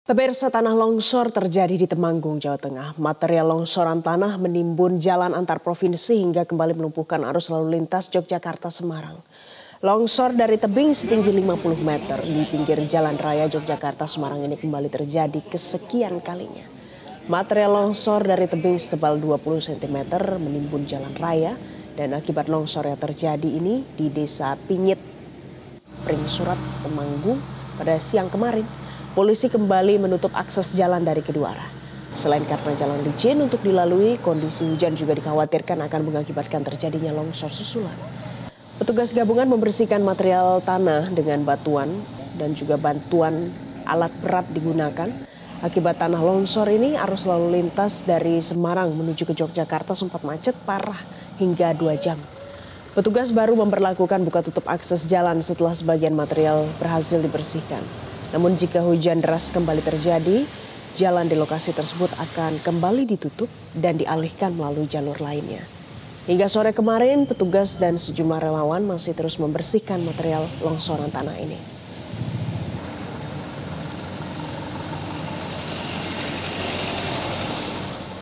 Pemirsa tanah longsor terjadi di Temanggung, Jawa Tengah. Material longsoran tanah menimbun jalan antar provinsi hingga kembali melumpuhkan arus lalu lintas Yogyakarta-Semarang. Longsor dari tebing setinggi 50 meter di pinggir jalan raya Yogyakarta-Semarang ini kembali terjadi kesekian kalinya. Material longsor dari tebing setebal 20 cm menimbun jalan raya dan akibat longsor yang terjadi ini di desa Pingit, Pring Surat, Temanggung pada siang kemarin polisi kembali menutup akses jalan dari kedua arah. Selain karena jalan licin untuk dilalui, kondisi hujan juga dikhawatirkan akan mengakibatkan terjadinya longsor susulan. Petugas gabungan membersihkan material tanah dengan batuan dan juga bantuan alat berat digunakan. Akibat tanah longsor ini, arus lalu lintas dari Semarang menuju ke Yogyakarta sempat macet parah hingga dua jam. Petugas baru memperlakukan buka tutup akses jalan setelah sebagian material berhasil dibersihkan. Namun jika hujan deras kembali terjadi, jalan di lokasi tersebut akan kembali ditutup dan dialihkan melalui jalur lainnya. Hingga sore kemarin, petugas dan sejumlah relawan masih terus membersihkan material longsoran tanah ini.